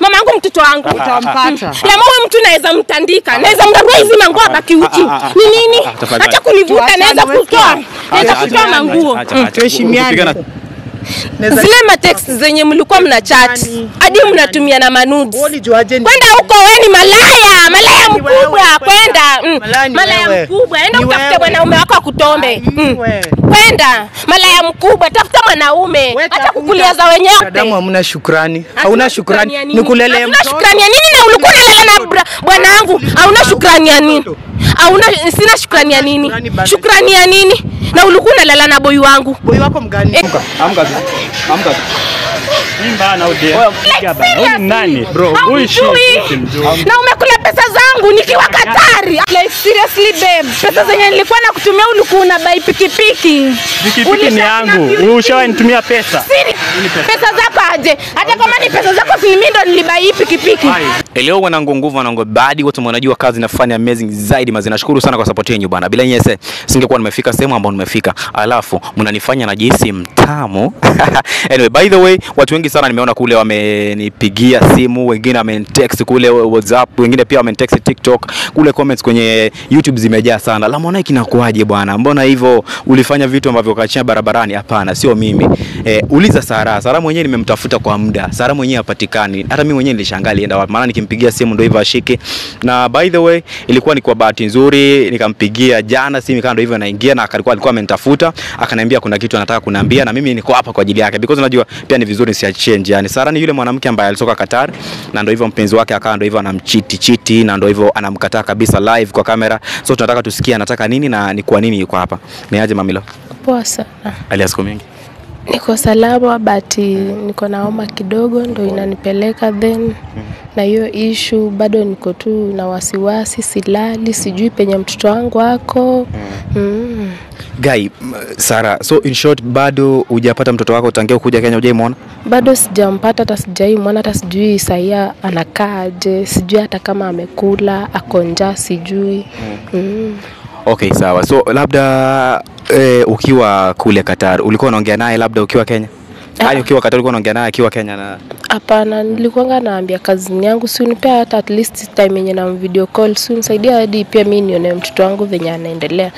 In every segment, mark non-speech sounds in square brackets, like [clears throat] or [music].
mama yangu mtoto wangu. Utampata. lama huyu mtu naweza mtandika naweza mdarua hizi manguo abaki uchi ni nini? Hata acha kunivuta naweza kutoa. Naweza kutoa manguo. Mm. tuheshimiane. Zile matext zenye mlikuwa mna chat hadi mnatumia na ni- kwenda huko wewe ni malaya malaya mkubwa kwenda. mm. Malaya mkubwa. Enda utafute mwanaume wako akutombe Mm. kwenda malaya mkubwa tafuta mwanaume. Hata kukulia za wenyewe. Adamu hamna shukrani. Hauna shukrani. nikulelea? Mtoto. shukrani ya nini? Na ulikuwa unalala na bwanangu, hauna shukrani ya nini hauna sina shukrani ya nini Shukrani ya nini na ulikuwa unalala na boy wangu Boy wako mgani? Amka, Amka tu. Amka tu. Mimba na ude. Wewe ni nani? Bro, huyu na umekula pesa zangu nikiwa Katari. Like seriously babe, pesa zenye nilikuwa nakutumia ulikuwa unabai pikipiki. Pikipiki ni yangu. Ushawahi nitumia pesa? Siri. Pesa zako aje? Hata kama ni pesa zako si mimi ndo nilibai hii pikipiki. Leo wanangu nguvu wanangu badi wote mwanajua kazi nafanya amazing zaidi mazina. nashukuru sana kwa support yenu bwana bila nyese singekuwa nimefika sehemu ambayo nimefika alafu mnanifanya najihisi mtamu [laughs] anyway by the way watu wengi sana nimeona kule wamenipigia simu wengine wamenitext kule whatsapp wengine pia wamenitext tiktok. Kule comments kwenye youtube zimejaa sana. La inakuaje bwana? Mbona hivyo ulifanya vitu ambavyo ukachia barabarani? Hapana sio mimi. Eh, uliza Sara Sara mwenyewe nimemtafuta kwa muda. Sara mwenyewe hapatikani. Hata mimi mwenyewe nilishangaa alienda wapi? Maana nikimpigia simu ndio hivyo ashike. na by the way ilikuwa ni kwa bahati nzuri nikampigia jana simu kando hivyo naingia na alikuwa alikuwa amenitafuta akaniambia kuna kitu anataka kuniambia na mimi niko hapa kwa ajili yake. Because unajua pia ni vizuri nisiachie njiani. Sara ni yule mwanamke ambaye alitoka Qatar na ndio hivyo mpenzi wake akawa ndio hivyo anamchiti chiti na ndio hivyo anamkataa kabisa live kwa kamera so tunataka tusikie anataka nini na ni kwa nini yuko hapa. Ni aje mamilo? Poa sana. alias siku mingi Niko salama but niko naoma kidogo ndo inanipeleka then na hiyo ishu bado niko tu na wasiwasi, silali, sijui penye mtoto wangu ako. Mm. Gai Sara, so in short bado hujapata mtoto wako tangia kuja Kenya hujaimwona? bado sijampata hata sijai mwana hata sijui saia anakaaje sijui hata kama amekula akonja, sijui sijui mm. Okay, sawa. So labda eh, ukiwa kule Qatar ulikuwa unaongea naye labda ukiwa Kenya? Yaani ukiwa Qatar ulikuwa unaongea naye akiwa Kenya na hapana nilikuwanga naambia kazini yangu si unipea hata at least time yenye na video call si unisaidia hadi pia mimi nione mtoto wangu venye anaendelea.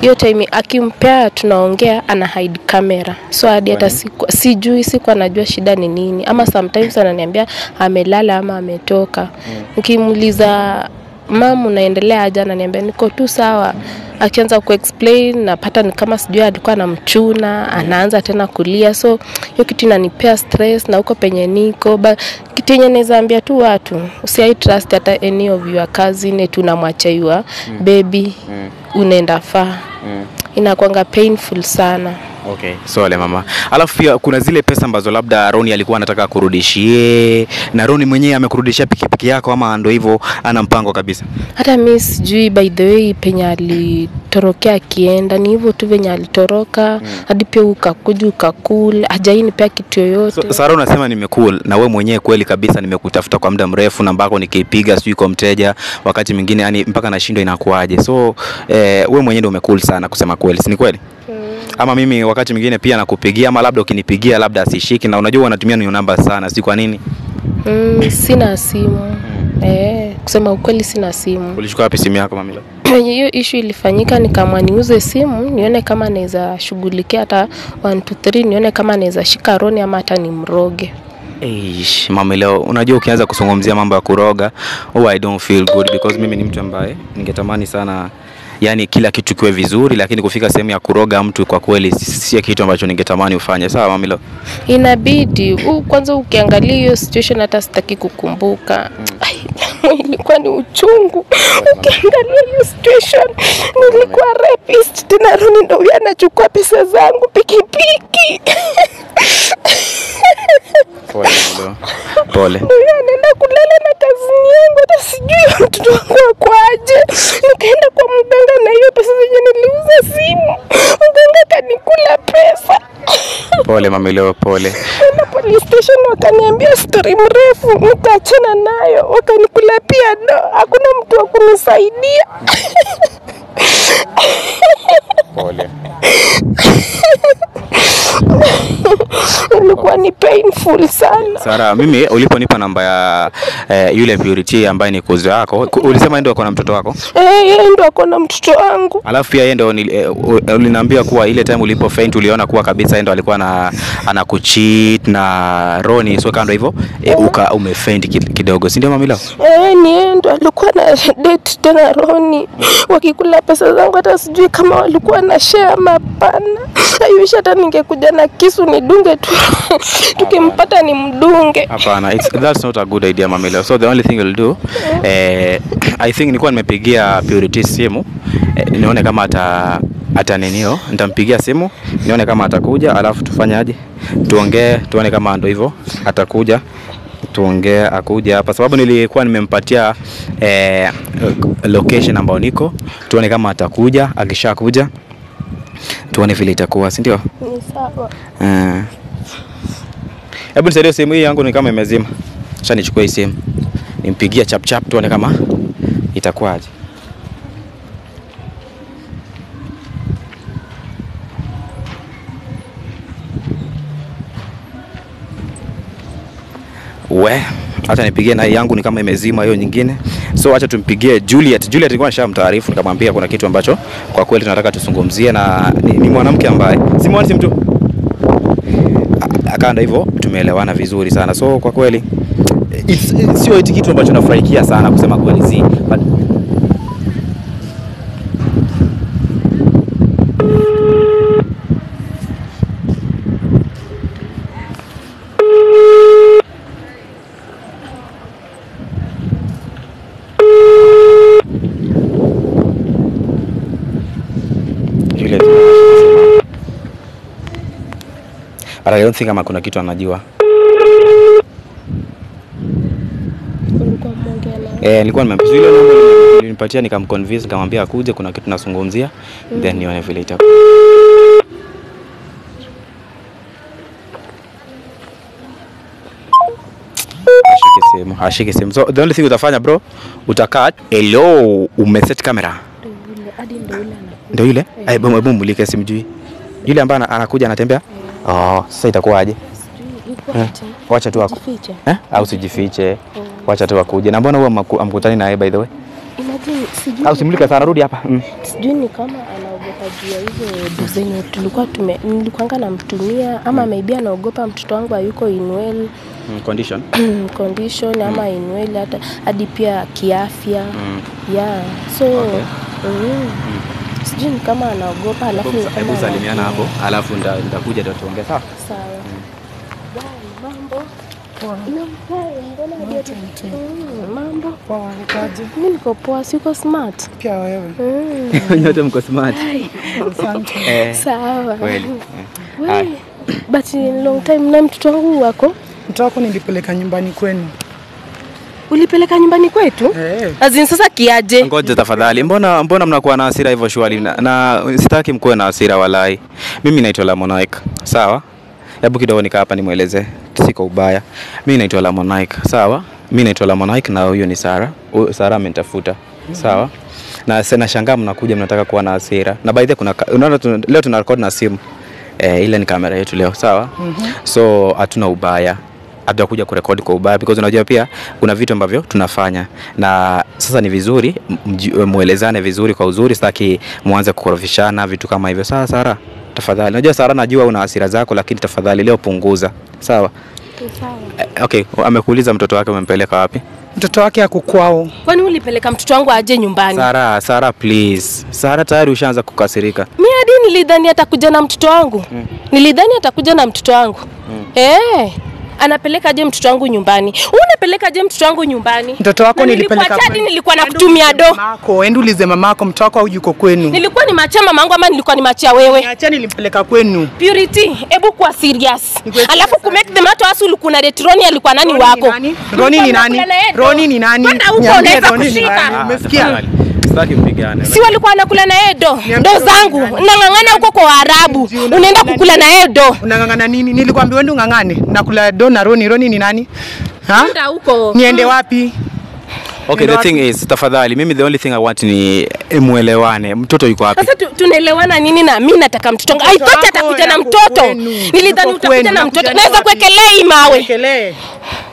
Hiyo yeah. time akimpea tunaongea ana hide camera. So hadi hata siku, sijui siku anajua shida ni nini. Ama sometimes ananiambia amelala ama ametoka. Nikimuuliza mam unaendelea aje? Ananiambia niko tu sawa. Akianza kuexplain napata ni kama sijui alikuwa anamchuna anaanza tena kulia. So hiyo kitu inanipea stress na huko penye niko ba, kitu yenye naweza ambia tu watu usiai trust hata any of your cousin eti unamwacha mm. baby unaenda faa inakwanga painful sana Okay, sole mama. Alafu pia kuna zile pesa ambazo labda Roni alikuwa anataka kurudishie na Roni mwenyewe amekurudishia pikipiki yako ama ndo hivyo ana mpango kabisa? hata mi sijui by the way penye alitorokea akienda ni hivyo tu venye alitoroka mm. hadi pia ukakuja ukakula hajainipea kitu yoyote So, Sara unasema nimekul na we mwenyewe kweli kabisa nimekutafuta kwa muda mrefu na mbako nikipiga sijui kwa mteja wakati mwingine yani mpaka nashindwa inakuaje. So eh, we mwenyewe ndio umekul sana kusema kweli, si ni kweli? Ama mimi wakati mwingine pia nakupigia ama labda ukinipigia labda asishiki na unajua wanatumia niyo namba sana, si kwa nini? mm, sina simu eh, kusema ukweli sina simu Ulichukua wapi simu yako Mamila? [clears throat] hiyo ishu ilifanyika nikaamua niuze simu nione kama naweza shughulikia hata 1 2 3 nione kama naweza shika roni ama hata ni mroge Eish, mama leo unajua ukianza kuzungumzia mambo ya kuroga oh, I don't feel good because mimi ni mtu ambaye ningetamani sana yani kila kitu kiwe vizuri, lakini kufika sehemu ya kuroga mtu kwa kweli si- sio kitu ambacho ningetamani ufanye. Sawa mamilo? inabidi u, kwanza ukiangalia hiyo situation hata sitaki kukumbuka Ai, [laughs] ilikuwa ni uchungu ukiangalia hiyo situation nilikuwa rapist tena roni ndo huyo anachukua pesa zangu pikipiki Pole. Pole. anaenda kulala na kazi yangu hata sijui mtoto wangu akwaje nikaenda kwa mganga na hiyo pesa zenye niliuza simu mganga kanikula pesa Pole mamilo, pole. [laughs] Kwenda police station wakaniambia story mrefu, nikaachana nayo, wakanikula pia do, hakuna mtu wa kunisaidia. Pole. ilikuwa ni painful sana. Sara, mimi uliponipa namba ya eh, yule Purity ambaye ni kuzi wako, ulisema yeye ndio ako na mtoto wako, Eh, yeye ndo ako na mtoto wangu. alafu pia yeye ndio eh, uliniambia kuwa ile time ulipo faint uliona kuwa kabisa yeye ndio alikuwa na anakucheat na Roni, so kando hivyo e, uka umefendi kidogo, si ndio Mamila? Eh, ni ndo alikuwa na [laughs] date tena Roni, wakikula pesa zangu, hata sijui kama walikuwa na share ama hapana. Ayushi, hata ningekuja na kisu nidunge tu, [laughs] tukimpata ni mdunge. Hapana, it's, that's not a good idea Mamila. So the only thing you'll do eh, I think nilikuwa nimepigia Purity simu eh, nione kama ata ata ninio, nitampigia simu nione kama atakuja, alafu tufanyaje, tuongee, tuone kama ndo hivyo atakuja tuongee akuja hapa, sababu nilikuwa nimempatia eh, location ambayo niko, tuone kama atakuja. Akishakuja tuone vile itakuwa, si ndio? Ni sawa. Eh. Hebu nisaidie simu hii yangu ni kama imezima. Acha nichukue hii simu. nimpigia chap chap tuone kama itakuwaje. We, acha nipigie na yangu ni kama imezima hiyo nyingine. So acha tumpigie Juliet. Juliet alikuwa nishamtaarifu nikamwambia kuna kitu ambacho kwa kweli tunataka tuzungumzie na ni, ni mwanamke ambaye si mwana si mtu akaenda hivyo tumeelewana vizuri sana so kwa kweli sio eti kitu ambacho nafurahikia sana kusema kweli si but Juliet, But I don't think kama kuna kitu anajua. Eh, nilikuwa nimempigia ile namba nili- nilinipatia nikamconvince nikamwambia akuje kuna kitu nasungumzia, mm. then nione vile itakuwa. Simu, ashike simu. So the only thing utafanya bro, utakaa hello, umeset camera. Ndio yule. Ndio yule? Hebu mulike simjui. Yule ambaye anakuja anatembea? Oh, sasa itakuwaje? Eh, Wacha tu wako. Eh? Au sijifiche. Wacha tu akuje. Na mbona huwa amkutani naye by the way? Imagine sijui Au simlika sana rudi hapa. Mm. sijui ni kama anaogopa juu ya hizo do zenye tulikuwa tume nilikuanga namtumia ama mm. maybe anaogopa mtoto wangu hayuko in well Mm, condition. [clears throat] condition ama in well hata hadi pia kiafya Mm. yeah so okay. mm, sijui ni kama anaogopa alafu ni kama Hebu salimiana hapo, alafu nitakuja ndio tuongee sawa? sawa mambo Mm, mambo mi niko poa siko smart Pia wewe. Nyote mko smart. Asante. Eh, sawa Haya. but in long time na mtoto wangu wako Mtoto wako nilipeleka nyumbani kwenu. Ulipeleka nyumbani kwetu Eh. azin sasa kiaje Ngoja tafadhali, mbona mbona mnakuwa na hasira hivyo shwali? Na, na sitaki mkuwe na hasira walai. Mimi naitwa Lamonike, sawa? Hebu kidogo nikaa hapa nimweleze, siko ubaya. Mimi naitwa Lamonike, sawa? Mimi naitwa Lamonike na huyo ni Sara. Huyo Sara amenitafuta, sawa? Na sasa nashangaa mnakuja mnataka kuwa na hasira. Na by the kuna unaona tun, leo tuna record na simu. Eh, ile ni kamera yetu leo, sawa? Mm -hmm. So hatuna ubaya hatujakuja kurekodi kwa ubaya because unajua pia kuna vitu ambavyo tunafanya na sasa ni vizuri muelezane vizuri kwa uzuri, sitaki muanze kukorofishana vitu kama hivyo. Sawa Sara, tafadhali. Najua Sara, najua una hasira zako, lakini tafadhali leo punguza, sawa? Eh, Okay, amekuuliza mtoto wake umempeleka wapi? Mtoto wake akukwao. kwani ulipeleka mtoto wangu aje nyumbani Sara, Sara please. Sara tayari ushaanza kukasirika. mi hadi nilidhani atakuja na mtoto wangu nilidhani atakuja na mtoto wangu eh anapeleka je mtoto wangu nyumbani unapeleka je mtoto wangu nyumbani Mtoto wako Na nilipeleka nilikuwa chadi, nilikuwa na kutumia ulize do mamako, enda ulize mamako mtoto wako au yuko kwenu. nilikuwa ni machia mamangu ama nilikuwa ni machia wewe Acha nilimpeleka kwenu. Purity, hebu kuwa serious. Alafu ku make the matter asu ulikuwa na Retroni alikuwa nani wako? Roni ni nani? Roni ni nani? Kwenda huko unaweza Roni ni kushika. nani? Umesikia? Sitaki mpigane. Si walikuwa wanakula na yeye do. ndo zangu. unang'ang'ana? Nang'ang'ana huko kwa Waarabu. Unaenda kukula na yeye do. Unang'ang'ana nini? Nilikwambia wewe ung'ang'ane. Nakula do na Roni. Roni ni nani? Ha? Niende wapi? Okay, the thing is tafadhali mimi the only thing I want ni eh, muelewane. Mtoto yuko wapi? Sasa tu, tunaelewana nini na mimi nataka mtoto wangu. I thought atakuja na mtoto. Nilidhani utakuja na mtoto. Naweza wapi? kuwekelea hii mawe.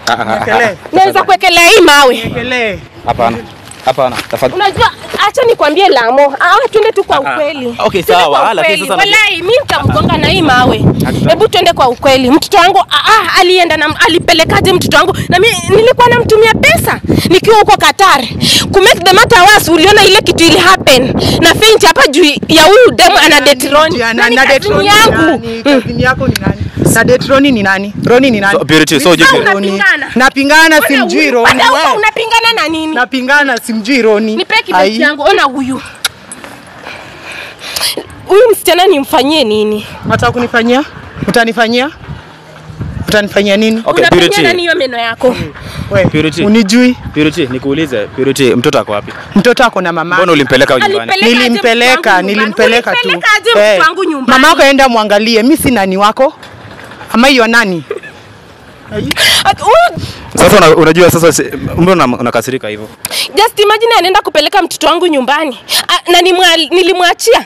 Ah, ah, ah. Naweza kuwekelea hii mawe. Hapana. Hapana. Tafadhali. Unajua, acha nikwambie Lamo. Ah, twende tu kwa ukweli. Okay, Twende sawa. kwa Ah, lakini sasa Wallahi mimi nitamgonga na hii mawe. Hebu twende kwa ukweli. Mtoto wangu ah, ah, alienda na alipelekaje mtoto wangu? Na mimi nilikuwa namtumia pesa nikiwa huko Qatar. Ku make the matter worse, uliona ile kitu ili happen. Na Finch hapa juu ya huyu demu ana date Ron. Na- cousin yangu. Mm. Cousin yako ni nani? Na date Roni ni nani? Roni ni nani? So, Purity, so unapingana. Napingana simjui. Roni. Wewe unapingana na nini? Napingana simjui Roni. Nipe kibeti yangu. Ona huyu. Huyu msichana nimfanyie nini? Unataka kunifanyia? Utanifanyia? Utanifanyia nini? Okay, Purity. nani hiyo meno yako? We, Purity. unijui? Purity, nikuulize. Purity, mtoto ako wapi? Mtoto ako na mama. Mbona ulimpeleka nyumbani? Nilimpeleka, nilimpeleka tu. Ulipeleka aje Eh, wangu nyumbani? Mama yako aenda muangalie, mimi si nani wako? Ama hiyo nani? Sasa una, unajua sasa mbona una- unakasirika hivyo? Just imagine anaenda kupeleka mtoto wangu nyumbani A, na nimwa- nilimwachia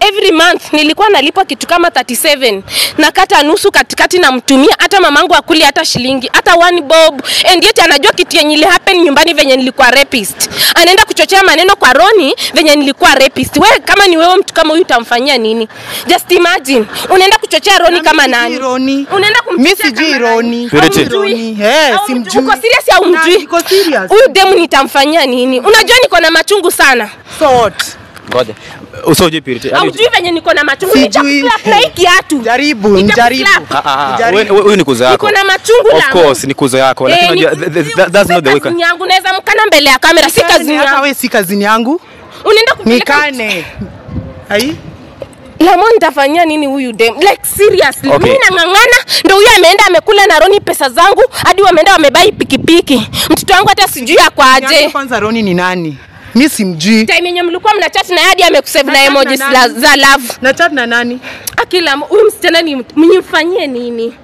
every month nilikuwa nalipwa kitu kama 37 nakata nusu katikati namtumia hata mamangu akuli hata shilingi hata one bob and yet anajua kitu yenye ile happen nyumbani venye nilikuwa rapist anaenda kuchochea maneno kwa Roni venye nilikuwa rapist we kama ni wewe mtu kama huyu utamfanyia nini just imagine unaenda kuchochea Roni kama nani Roni. unaenda Mimi sijui? Roni. Roni. Eh, simjui. Uko serious au mjui uko serious. Huyu demu nitamfanyia nini? Unajua niko na machungu sana. Sort. Ngoja. Usoje Purity. Hadi- Haujui venye niko na machungu. Na hii kiatu. Jaribu. Ah, ah, ah, Jaribu. wewe- huyu ni kuzo yako. Niko na machungu Of course ni kuzo yako lakini Eh, unajua ni- th- th- that- that's not the way. Kazi yangu naweza mkana mbele ya kamera, si kazi Hata yangu. wewe si kazini yangu. Unaenda kupeleka Nikane. Ai. Lamon nitafanyia nini huyu dem? Like seriously. Okay. Mimi nang'ang'ana ndio huyu ameenda amekula na Roni pesa zangu hadi wameenda wamebai pikipiki. Mtoto wangu hata sijui akwaje. Kwanza Roni ni nani? Mimi simjui. Time yenye mlikuwa mna chat na hadi amekusave na Na na emojis la- za love. Na chat na nani? Akila huyu msichana ni mnyifanyie nini?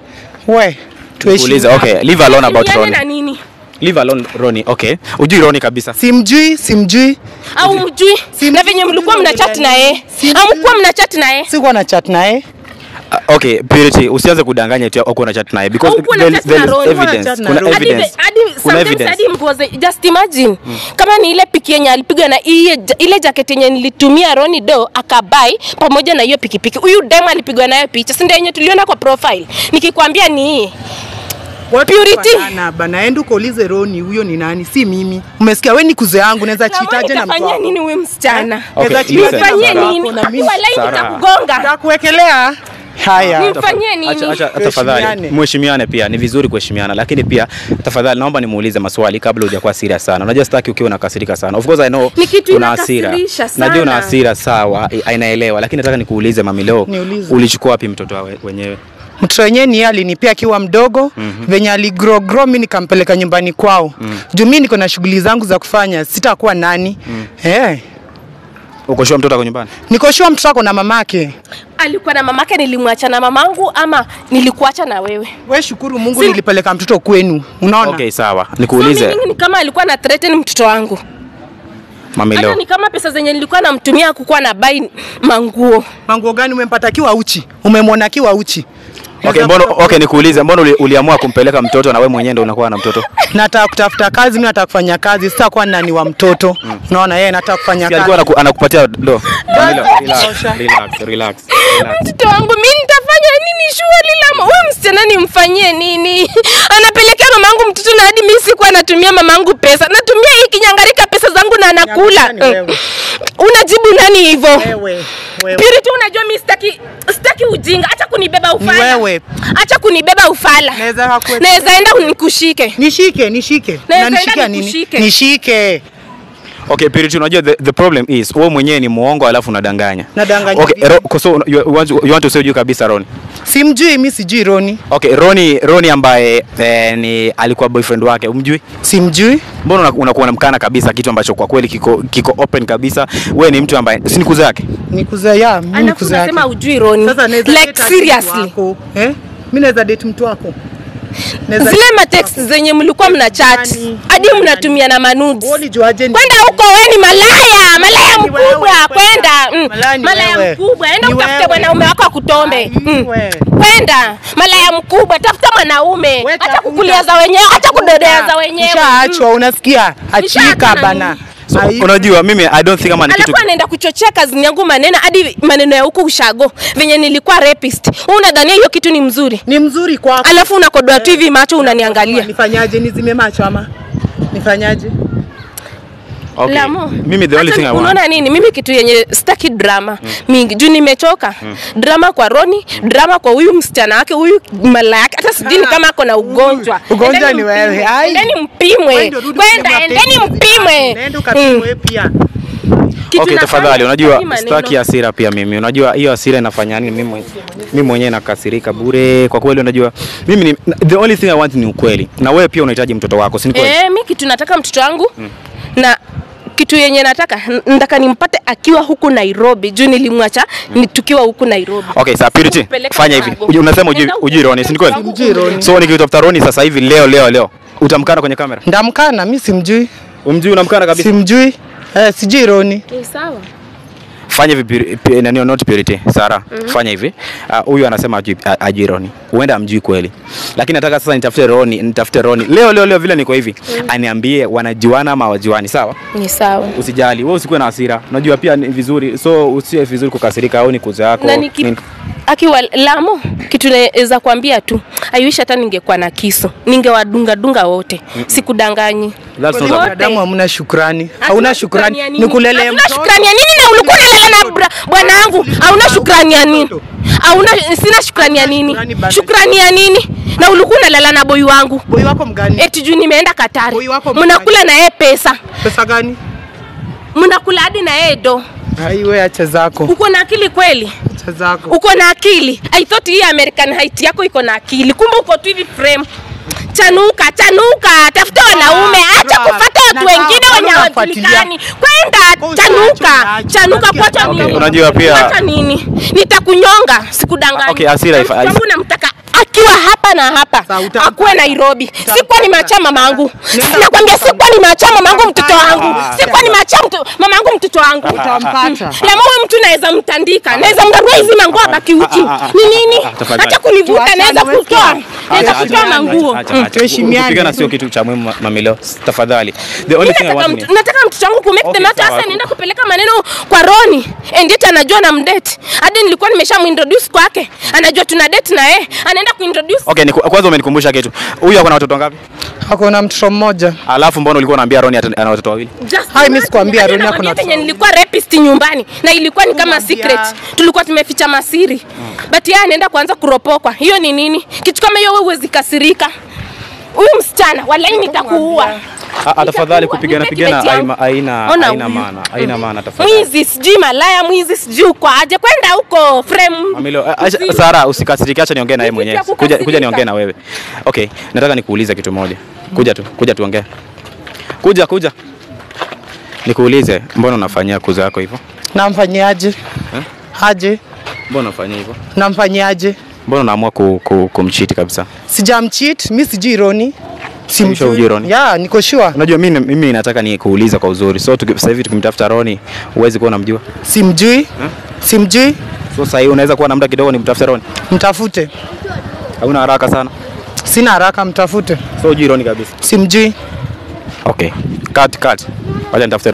We. Tuheshimu. Okay, leave alone about Ronnie. na nini? Leave alone Ronnie. Okay. Ujui Ronnie kabisa. Simjui, simjui. au mjui na venye mlikuwa mna chat na yeye. amkuwa mna chat yeye. Sikuwa na chat na Uh, okay, Purity, usianze kudanganya eti uko na chat naye because na there, there is evidence. Kuna evidence. hadi Kuna sometimes evidence. hadi mgoze just imagine kama ni ile piki yenye alipiga na iye, ile jacket yenye nilitumia Roni do akabai pamoja na hiyo pikipiki huyu dem alipigwa nayo picha si ndio yenye tuliona kwa profile nikikwambia ni hii bana enda ukaulize Roni huyo ni nani? Si mimi. Umesikia wewe ni kuzo yangu, naweza chitaje na mtu nini huyu msichana Okay, Naweza chitaje nini mimi? walai nitakugonga Nitakuwekelea. Haya. mfanyie nini? Acha, tafadhali mheshimiane pia ni vizuri kuheshimiana lakini pia tafadhali naomba nimuulize maswali kabla hujakuwa serious sana unajua sitaki ukiwa unakasirika sana of course i know Ni kitu una hasira najua una hasira sawa ainaelewa inaelewa lakini nataka nikuulize mamilo leo, ulichukua wapi mtoto wenyewe Mtoto wenyewe ni alinipea akiwa mdogo mm-hmm. venye aligrow grow mimi nikampeleka nyumbani kwao mm. juu mimi niko na shughuli zangu za kufanya sitakuwa nani mm. eh. Uko sure mtoto wako nyumbani? Niko sure mtoto wako na mamake. Alikuwa na mamake nilimwacha na mamangu ama nilikuacha na wewe? We shukuru mungu Si- nilipeleka mtoto kwenu. Unaona? Okay sawa. Nikuulize. Mimi ni kama alikuwa na threaten mtoto wangu. Mami leo. ni kama pesa zenye nilikuwa namtumia kukuwa na buy manguo. Manguo gani umempata? Kiwa uchi. Umemwona kiwa uchi okay mbona okay nikuulize mbona uli, uliamua kumpeleka mtoto na wewe mwenyewe ndio unakuwa na mtoto [laughs] nataka kutafuta kazi mimi nataka kufanya kazi sitakuwa nani wa mtoto unaona yeye nataka kufanya kazi. alikuwa kazi anaku, anakupatia do relax, relax, relax, relax. mtoto wangu mimi nitafanya nini shughuli la wewe msichana nimfanyie nini? [laughs] Anapelekea mamangu mtoto na hadi mimi sikuwa natumia mamangu pesa. Natumia hii kinyangarika pesa zangu na anakula. Ni [laughs] unajibu nani hivyo? Piritu, unajua mi sitaki sitaki ujinga. Acha kunibeba ufala. Wewe. acha kunibeba ufala. Naweza naweza enda unikushike. Nishike nishike. Naweza unanishikia nini? nikushike. nishike Okay, Purity, unajua the, the problem is wewe mwenyewe ni muongo alafu unadanganya. Nadanganya Okay, ro, so you, you, want, you want to say ujui kabisa Roni. simjui mi sijui roni Okay, Roni Roni ambaye eh, ni alikuwa boyfriend wake, umjui? simjui Mbona una- unakuwa unamkana kabisa kitu ambacho kwa kweli kiko kiko open kabisa. Wewe ni mtu ambaye si nikuza yake. nikuza ya mi alafu nikuza yake unasema ujui Roni sasa naweza like seriously wako eh Mimi naweza date mtu wako zile matext zenye mlikuwa mna chat. Hadi mnatumia na manudes Wewe ulijuaje ni- kwenda huko wewe ni malaya malaya mkubwa kwenda. mm. Malaya mkubwa. Enda utafute mwanaume wako akutombe mm. kwenda. Malaya mkubwa tafuta mwanaume. Hata acha kukulia za wenyewe acha kudodea za wenyewe. Ushaachwa, unasikia? Achika bana. So, unajua mimi I don't think kama ni kitu Alikuwa anaenda kuchochea kazi yangu maneno hadi maneno ya huku ushago venye nilikuwa rapist Wewe unadhania hiyo kitu ni mzuri ni mzuri kwako. alafu unakodoa tu hivi macho unaniangalia Nifanyaje? Nizime macho ama nifanyaje? Okay. Lamo. Mimi the only Hata thing I want unaona nini mimi kitu yenye sitaki drama mingi juu nimechoka drama kwa Roni drama kwa huyu msichana wake huyu mala yake hata sijui kama ako na ugonjwa Ugonjwa ni wewe. Ai. endeni mpimwe kwenda endeni mpimwe Nenda Mm. ukapimwe pia. Kitu Okay, tafadhali, unajua sitaki hasira pia mimi. Unajua hiyo hasira inafanya nini mimi mwenye- mimi mwenyewe nakasirika bure. Kwa kweli unajua mimi ni, the only thing I want ni ukweli. Na wewe pia unahitaji mtoto wako, si ni kweli? Eh, mi kitu nataka mtoto wangu na kitu yenye nataka nataka nimpate akiwa huku Nairobi juu nilimwacha ni tukiwa huku Nairobi. Okay, sasa Purity, fanya hivi. Unasema uji- ujui Roni, si ni kweli? So nikitafuta Roni sasa hivi leo leo leo. Utamkana kwenye kamera? Ndamkana, mimi simjui. Umjui unamkana kabisa. Simjui. Eh, sijui Roni. Eh, sawa. Fanya hivi nani not Purity, Sara. mm -hmm. Fanya hivi. huyu uh, anasema ajui ajui Roni. Huenda amjui kweli. Lakini nataka sasa nitafute Roni, nitafute Roni. Leo leo leo vile niko hivi. mm -hmm. Aniambie wanajuana ama wajuani, sawa? Ni sawa. Usijali, wewe usikuwe na hasira. Unajua pia ni vizuri, so usiwe vizuri kukasirika au ni kuza yako. Na niki, nini. akiwa Lamu, kitu naweza kuambia tu, I wish hata ningekuwa na kisu ningewadunga dunga wote, sikudanganyi. That's not a- Wanadamu shukrani. Hauna shukrani Hatuna mtoto. shukrani ya nini na ulikuwa unalala na bra- bwana wangu? Hauna shukrani ya nini? Hauna sina shukrani ya nini? shukrani ya nini? Na ulikuwa unalala na boy wangu. Boy wako mgani? Eti juu nimeenda Katari. Mnakula na yeye pesa. Pesa gani? Mnakula hadi na yeye do. Hai wewe acha zako. Uko na akili kweli? Acha zako. Uko na akili? I thought hii American height yako iko na akili. Kumbe uko tu hivi frame. Chanuka, chanuka, tafuta wanaume, acha kufata kufuata watu wengine wenye hawajulikani. Kwenda chanuka, chanuka kwacha nini? Unajua pia- nini? Nitakunyonga, sikudanganya. Okay, hasira Na ifa- mtoto namtaka akiwa hapa na hapa akuwe Nairobi. Sikuwa macha mamangu, Nenda nakwambia sikuwa mama mamangu mtoto wangu, sikuwa nimeachia mama mamangu mtoto wangu. Utampata. na mama mtu naweza mtandika, naweza mdarua hizi manguo abaki uchi. Ni nini? Acha kunivuta, naweza kutoa, naweza kutoa manguo. Mm. Tuheshimiane. Kupigana sio kitu cha muhimu mamilo. Tafadhali. The only thing I want nataka mtoto wangu ku make the matter sasa nienda kupeleka maneno kwa Roni endeta, anajua na mdate hadi nilikuwa nimeshamintroduce kwake anajua tuna date na yeye anaenda kuintroduce. Okay, ni kwanza umenikumbusha kitu. Huyu ako na watoto ngapi? Ako na mtoto mmoja. Alafu mbona ulikuwa unaambia Roni ana watoto wawili? Hai, mimi sikwambia sikuambia Roni ako na watoto nilikuwa rapist nyumbani na ilikuwa ni kama secret. Tulikuwa tumeficha masiri. But yeye anaenda kuanza kuropokwa. Hiyo ni nini? Kitu kama hiyo wewe huwezi kasirika huyu msichana walai nitakuua tafadhali kupigana pigana haina haina maana. Haina maana tafadhali. mwizi sijui malaya mwizi sijui uko aje kwenda huko frame Amilo, Sara usikasirike, acha niongee na yeye mwenyewe. Kuja kuja niongee na wewe. Okay, nataka nikuulize kitu moja. Kuja tu, kuja tuongee. Kuja kuja. Nikuulize, mbona unafanyia kuza yako hivyo? Namfanyiaje? Aje? Mbona unafanyia hivyo? Namfanyiaje? Mbona unaamua ku, ku, kumchiti kabisa? Sijamcheat, mi sijui Roni. hujui Roni? Yeah, niko sure. Unajua mimi mimi nataka ni kuuliza kwa uzuri. So tuki- sasa hivi tukimtafuta Roni, huwezi kuwa unamjua. Simjui. Simjui. So sasa hivi unaweza kuwa na muda kidogo nimtafute Roni. Mtafute. Hauna haraka sana. Sina haraka, mtafute. So hujui Roni kabisa. Simjui. Okay. Cut cut. Wacha nitafute